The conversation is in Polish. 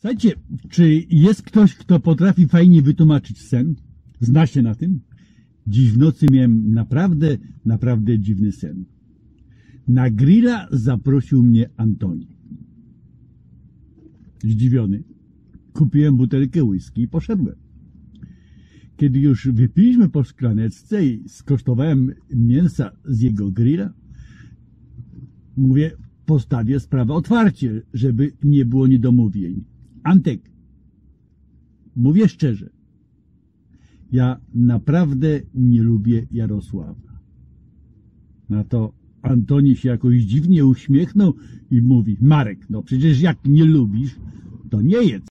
Słuchajcie, czy jest ktoś, kto potrafi fajnie wytłumaczyć sen? Zna się na tym? Dziś w nocy miałem naprawdę, naprawdę dziwny sen. Na grilla zaprosił mnie Antoni. Zdziwiony. Kupiłem butelkę whisky i poszedłem. Kiedy już wypiliśmy po szklaneczce i skosztowałem mięsa z jego grilla, mówię, postawię sprawę otwarcie, żeby nie było niedomówień. Antek, mówię szczerze, ja naprawdę nie lubię Jarosława. Na to Antoni się jakoś dziwnie uśmiechnął i mówi, Marek, no przecież jak nie lubisz, to nie jedz.